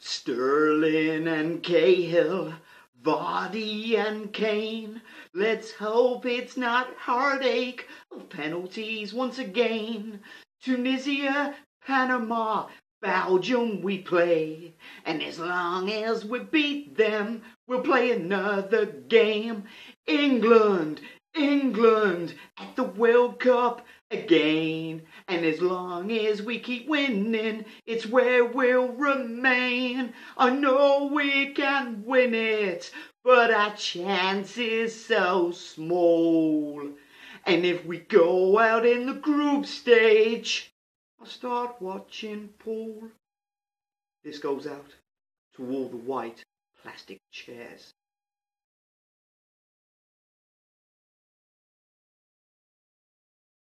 Sterling and Cahill, Vardy and Kane. Let's hope it's not heartache of penalties once again. Tunisia, Panama, Belgium we play, and as long as we beat them, we'll play another game. England, England at the World Cup again. And as long as we keep winning, it's where we'll remain. I know we can win it, but our chance is so small. And if we go out in the group stage, I'll start watching Paul. This goes out to all the white plastic chairs.